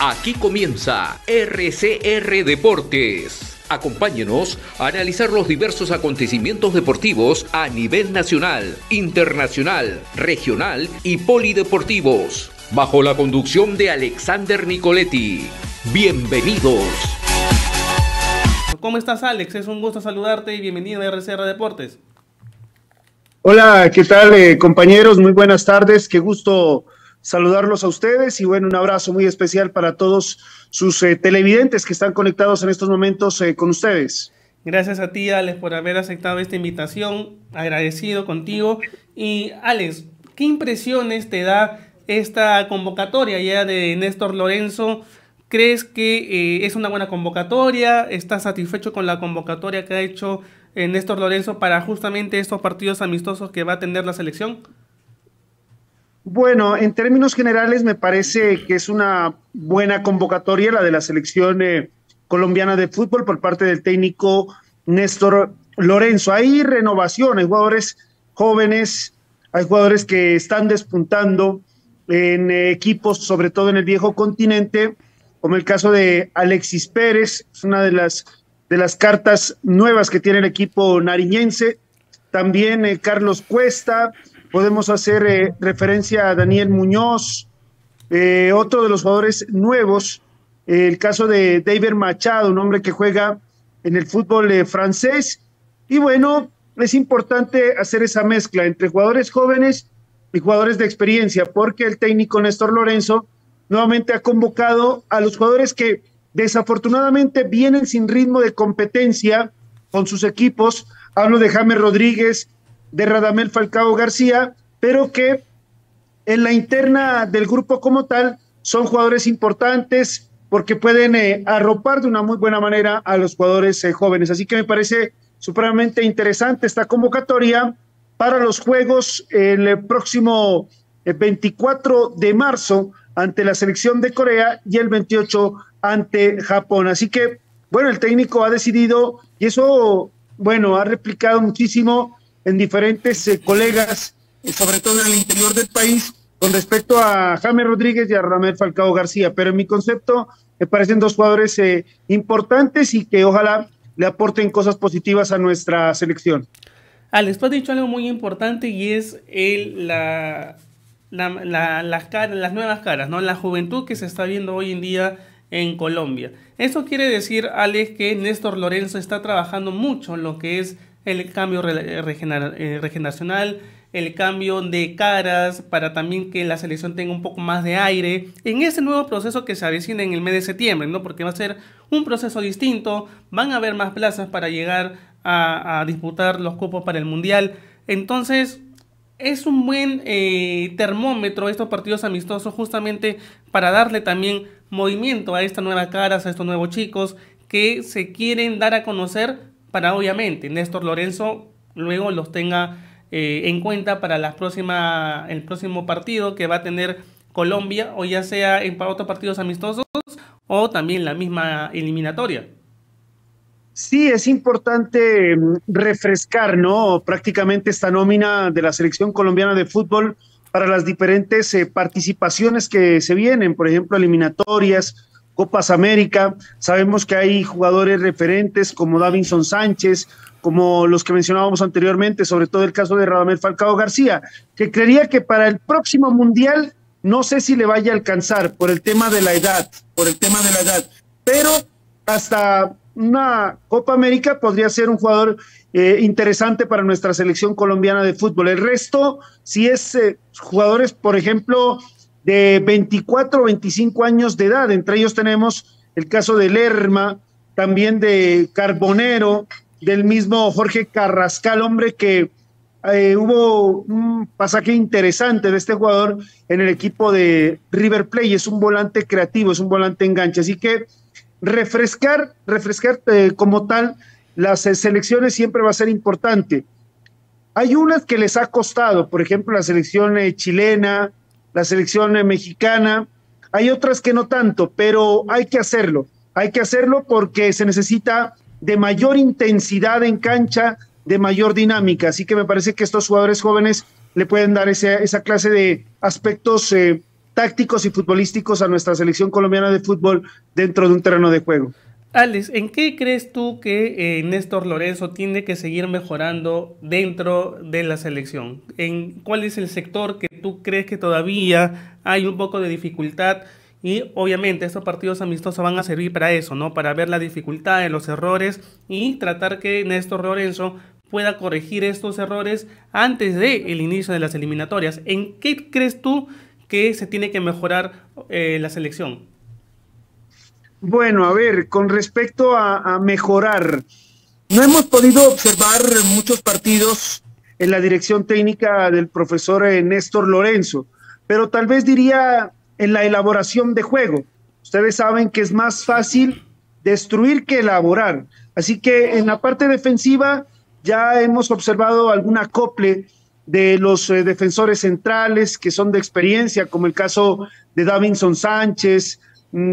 Aquí comienza RCR Deportes. Acompáñenos a analizar los diversos acontecimientos deportivos a nivel nacional, internacional, regional y polideportivos, bajo la conducción de Alexander Nicoletti. Bienvenidos. ¿Cómo estás, Alex? Es un gusto saludarte y bienvenido a RCR Deportes. Hola, ¿qué tal, eh, compañeros? Muy buenas tardes. Qué gusto saludarlos a ustedes y bueno, un abrazo muy especial para todos sus eh, televidentes que están conectados en estos momentos eh, con ustedes. Gracias a ti, Alex, por haber aceptado esta invitación. Agradecido contigo. Y, Alex, ¿qué impresiones te da esta convocatoria ya de Néstor Lorenzo? ¿Crees que eh, es una buena convocatoria? ¿Estás satisfecho con la convocatoria que ha hecho Néstor Lorenzo para justamente estos partidos amistosos que va a tener la selección? Bueno, en términos generales me parece que es una buena convocatoria la de la selección eh, colombiana de fútbol por parte del técnico Néstor Lorenzo. Hay renovación, hay jugadores jóvenes, hay jugadores que están despuntando en eh, equipos, sobre todo en el viejo continente, como el caso de Alexis Pérez, es una de las, de las cartas nuevas que tiene el equipo nariñense. También eh, Carlos Cuesta, podemos hacer eh, referencia a Daniel Muñoz, eh, otro de los jugadores nuevos, el caso de David Machado, un hombre que juega en el fútbol eh, francés. Y bueno, es importante hacer esa mezcla entre jugadores jóvenes y jugadores de experiencia, porque el técnico Néstor Lorenzo nuevamente ha convocado a los jugadores que desafortunadamente vienen sin ritmo de competencia con sus equipos. Hablo de James Rodríguez, de Radamel Falcao García, pero que en la interna del grupo como tal son jugadores importantes porque pueden eh, arropar de una muy buena manera a los jugadores eh, jóvenes. Así que me parece supremamente interesante esta convocatoria para los Juegos el próximo 24 eh, de marzo ante la selección de Corea y el 28 ante Japón. Así que, bueno, el técnico ha decidido y eso, bueno, ha replicado muchísimo en diferentes eh, colegas, eh, sobre todo en el interior del país, con respecto a Jaime Rodríguez y a Ramel Falcao García. Pero en mi concepto me parecen dos jugadores eh, importantes y que ojalá le aporten cosas positivas a nuestra selección. Alex, tú has dicho algo muy importante y es la, las nuevas caras, ¿no? la juventud que se está viendo hoy en día en Colombia. Eso quiere decir, Alex, que Néstor Lorenzo está trabajando mucho en lo que es el cambio eh, regeneracional, el cambio de caras para también que la selección tenga un poco más de aire en ese nuevo proceso que se avecina en el mes de septiembre, ¿no? Porque va a ser un proceso distinto, van a haber más plazas para llegar a, disputar los cupos para el Mundial. Entonces, es un buen eh, termómetro estos partidos amistosos justamente para darle también movimiento a estas nuevas caras, a estos nuevos chicos que se quieren dar a conocer para obviamente Néstor Lorenzo luego los tenga eh, en cuenta para la próxima, el próximo partido que va a tener Colombia, o ya sea en otros partidos amistosos o también la misma eliminatoria. Sí, es importante mm, refrescar, ¿no? Prácticamente esta nómina de la selección colombiana de fútbol para las diferentes eh, participaciones que se vienen, por ejemplo, eliminatorias, Copas América. Sabemos que hay jugadores referentes como Davinson Sánchez, como los que mencionábamos anteriormente, sobre todo el caso de Radamel Falcao García, que creería que para el próximo Mundial no sé si le vaya a alcanzar por el tema de la edad, por el tema de la edad, pero hasta una Copa América podría ser un jugador eh, interesante para nuestra selección colombiana de fútbol. El resto, si es eh, jugadores, por ejemplo, de 24 o 25 años de edad. Entre ellos tenemos el caso de Lerma, también de Carbonero, del mismo Jorge Carrascal, hombre que eh, hubo un pasaje interesante de este jugador en el equipo de River Plate. Es un volante creativo, es un volante enganche. Así que refrescar, refrescar eh, como tal las eh, selecciones siempre va a ser importante. Hay unas que les ha costado, por ejemplo, la selección chilena, la selección mexicana. Hay otras que no tanto, pero hay que hacerlo. Hay que hacerlo porque se necesita de mayor intensidad en cancha, de mayor dinámica. Así que me parece que estos jugadores jóvenes le pueden dar esa clase de aspectos eh, tácticos y futbolísticos a nuestra selección colombiana de fútbol dentro de un terreno de juego. Alex, ¿en qué crees tú que eh, Néstor Lorenzo tiene que seguir mejorando dentro de la selección? ¿En cuál es el sector que tú crees que todavía hay un poco de dificultad? Y obviamente estos partidos amistosos van a servir para eso, ¿no? Para ver la dificultad de los errores y tratar que Néstor Lorenzo pueda corregir estos errores antes del el inicio de las eliminatorias. ¿En qué crees tú que se tiene que mejorar eh, la selección? Bueno, a ver, con respecto a, mejorar, no hemos podido observar muchos partidos en la dirección técnica del profesor eh, Néstor Lorenzo, pero tal vez diría en la elaboración de juego. Ustedes saben que es más fácil destruir que elaborar. Así que en la parte defensiva ya hemos observado algún acople de los eh, defensores centrales que son de experiencia, como el caso de Davinson Sánchez,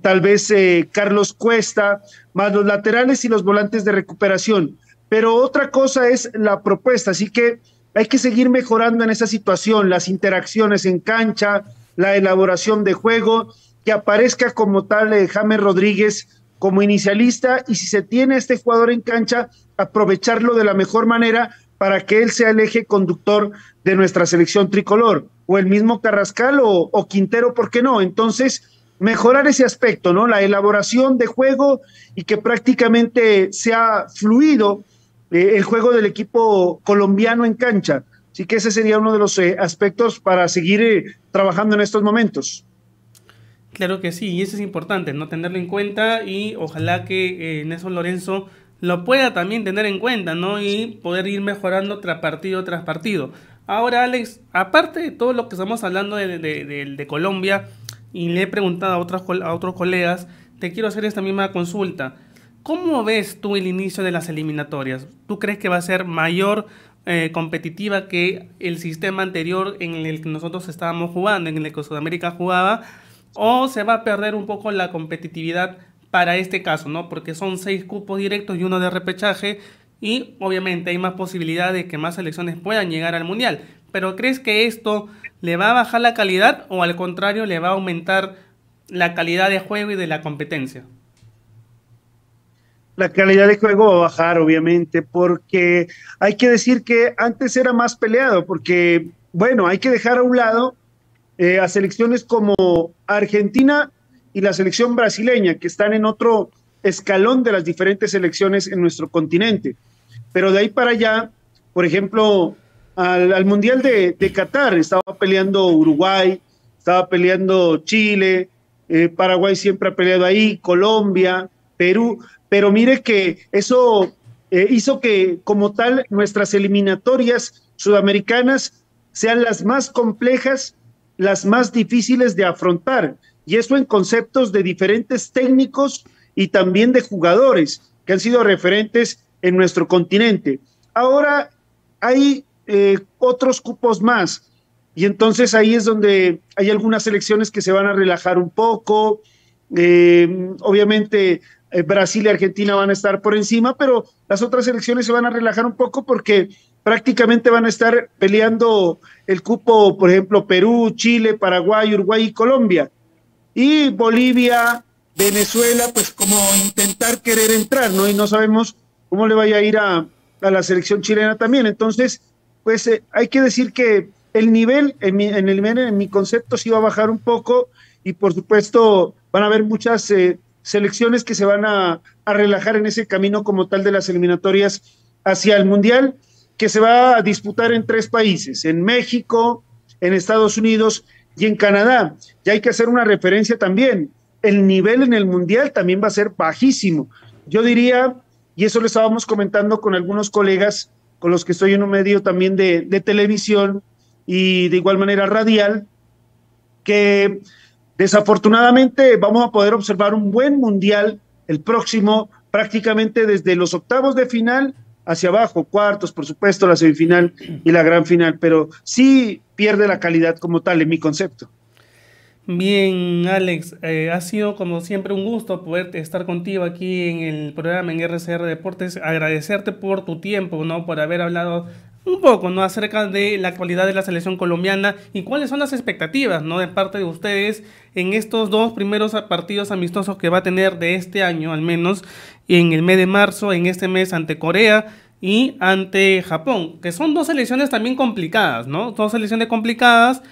tal vez eh, Carlos Cuesta, más los laterales y los volantes de recuperación. Pero otra cosa es la propuesta, así que hay que seguir mejorando en esa situación, las interacciones en cancha, la elaboración de juego, que aparezca como tal eh, James Rodríguez como inicialista y si se tiene este jugador en cancha, aprovecharlo de la mejor manera para que él sea el eje conductor de nuestra selección tricolor, o el mismo Carrascal o, o Quintero, ¿por qué no? Entonces, mejorar ese aspecto, ¿no? La elaboración de juego y que prácticamente sea fluido eh, el juego del equipo colombiano en cancha. Así que ese sería uno de los eh, aspectos para seguir eh, trabajando en estos momentos. Claro que sí, y eso es importante, no tenerlo en cuenta y ojalá que Nelson Lorenzo lo pueda también tener en cuenta, ¿no? Y poder ir mejorando tras partido tras partido. Ahora, Alex, aparte de todo lo que estamos hablando de, de Colombia, y le he preguntado a otros, a otros colegas, te quiero hacer esta misma consulta. ¿Cómo ves tú el inicio de las eliminatorias? ¿Tú crees que va a ser mayor eh, competitiva que el sistema anterior en el que nosotros estábamos jugando, en el que Sudamérica jugaba? ¿O se va a perder un poco la competitividad para este caso, ¿no? Porque son seis cupos directos y uno de repechaje y obviamente hay más posibilidad de que más selecciones puedan llegar al Mundial. Pero ¿crees que esto le va a bajar la calidad o al contrario le va a aumentar la calidad de juego y de la competencia? La calidad de juego va a bajar, obviamente, porque hay que decir que antes era más peleado, porque, bueno, hay que dejar a un lado eh, a selecciones como Argentina y la selección brasileña, que están en otro escalón de las diferentes selecciones en nuestro continente. Pero de ahí para allá, por ejemplo, al, Mundial de, Qatar. Estaba peleando Uruguay, estaba peleando Chile, eh, Paraguay siempre ha peleado ahí, Colombia, Perú, pero mire que eso eh, hizo que como tal nuestras eliminatorias sudamericanas sean las más complejas, las más difíciles de afrontar, y eso en conceptos de diferentes técnicos y también de jugadores que han sido referentes en nuestro continente. Ahora hay eh, otros cupos más. Y entonces ahí es donde hay algunas elecciones que se van a relajar un poco. Eh, obviamente eh, Brasil y Argentina van a estar por encima, pero las otras elecciones se van a relajar un poco porque prácticamente van a estar peleando el cupo, por ejemplo, Perú, Chile, Paraguay, Uruguay y Colombia. Y Bolivia, Venezuela, pues como intentar querer entrar, ¿no? Y no sabemos cómo le vaya a ir a, a la selección chilena también. Entonces, pues eh, hay que decir que el nivel, en mi, en, el, en mi concepto, sí va a bajar un poco y por supuesto van a haber muchas eh, selecciones que se van a, a, relajar en ese camino como tal de las eliminatorias hacia el Mundial, que se va a disputar en tres países, en México, en Estados Unidos y en Canadá. Y hay que hacer una referencia también. El nivel en el Mundial también va a ser bajísimo. Yo diría, y eso lo estábamos comentando con algunos colegas, con los que estoy en un medio también de, televisión y de igual manera radial, que desafortunadamente vamos a poder observar un buen mundial el próximo, prácticamente desde los octavos de final hacia abajo, cuartos, por supuesto, la semifinal y la gran final, pero sí pierde la calidad como tal en mi concepto. Bien, Alex, eh, ha sido como siempre un gusto poder estar contigo aquí en el programa en RCR Deportes. Agradecerte por tu tiempo, ¿no? Por haber hablado un poco, ¿no? Acerca de la actualidad de la selección colombiana y cuáles son las expectativas, ¿no? De parte de ustedes en estos dos primeros partidos amistosos que va a tener de este año, al menos en el mes de marzo, en este mes ante Corea y ante Japón, que son dos selecciones también complicadas, ¿no? Dos selecciones complicadas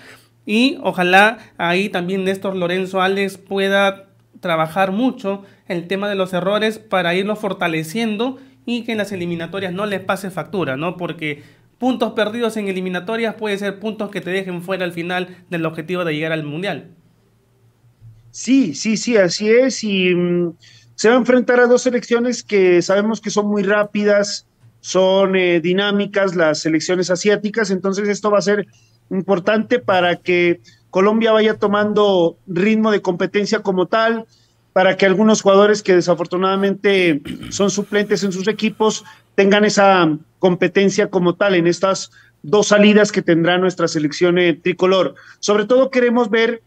y ojalá ahí también Néstor Lorenzo Alex pueda trabajar mucho el tema de los errores para irlo fortaleciendo y que en las eliminatorias no les pase factura, ¿no? Porque puntos perdidos en eliminatorias puede ser puntos que te dejen fuera al final del objetivo de llegar al Mundial. Sí, sí, sí, así es. Y mm, se va a enfrentar a dos selecciones que sabemos que son muy rápidas, son eh, dinámicas, las selecciones asiáticas. Entonces esto va a ser importante para que Colombia vaya tomando ritmo de competencia como tal, para que algunos jugadores que desafortunadamente son suplentes en sus equipos tengan esa competencia como tal en estas dos salidas que tendrá nuestra selección eh, tricolor. Sobre todo queremos ver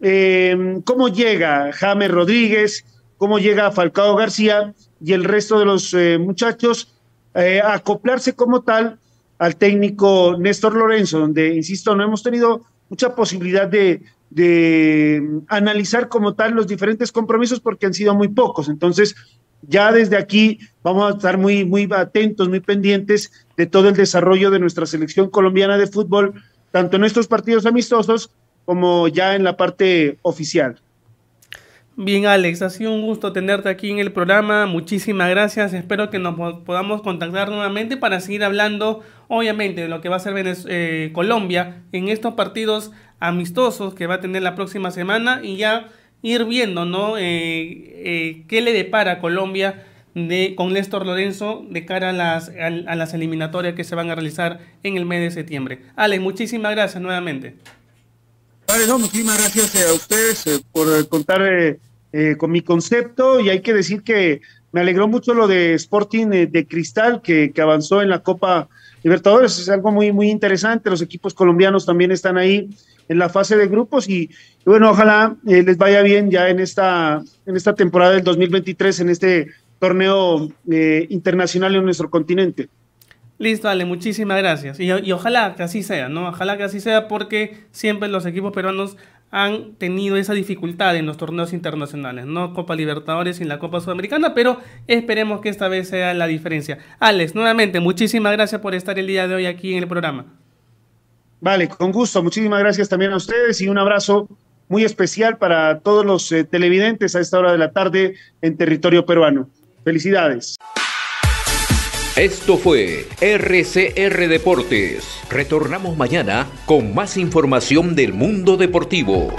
eh, cómo llega James Rodríguez, cómo llega Falcao García y el resto de los eh, muchachos a acoplarse como tal al técnico Néstor Lorenzo, donde, insisto, no hemos tenido mucha posibilidad de, analizar como tal los diferentes compromisos porque han sido muy pocos. Entonces, ya desde aquí vamos a estar muy, muy atentos, muy pendientes de todo el desarrollo de nuestra selección colombiana de fútbol, tanto en estos partidos amistosos como ya en la parte oficial. Bien, Alex, ha sido un gusto tenerte aquí en el programa. Muchísimas gracias. Espero que nos podamos contactar nuevamente para seguir hablando, obviamente, de lo que va a ser eh, Colombia en estos partidos amistosos que va a tener la próxima semana y ya ir viendo, ¿no? Eh, eh, ¿Qué le depara a Colombia de, con Néstor Lorenzo de cara a las, a, las eliminatorias que se van a realizar en el mes de septiembre? Alex, muchísimas gracias nuevamente. No, muchísimas gracias a ustedes por contar eh, con mi concepto. Y hay que decir que me alegró mucho lo de Sporting eh, de Cristal que, avanzó en la Copa Libertadores, es algo muy, muy interesante, los equipos colombianos también están ahí en la fase de grupos y, bueno, ojalá eh, les vaya bien ya en esta, en esta temporada del 2023, en este torneo internacional en nuestro continente. Listo, Ale, muchísimas gracias. Y, ojalá que así sea, ¿no? Ojalá que así sea porque siempre los equipos peruanos han tenido esa dificultad en los torneos internacionales, no Copa Libertadores y la Copa Sudamericana, pero esperemos que esta vez sea la diferencia. Alex, nuevamente, muchísimas gracias por estar el día de hoy aquí en el programa. Vale, con gusto, muchísimas gracias también a ustedes y un abrazo muy especial para todos los eh, televidentes a esta hora de la tarde en territorio peruano. Felicidades. Esto fue RCR Deportes. Retornamos mañana con más información del mundo deportivo.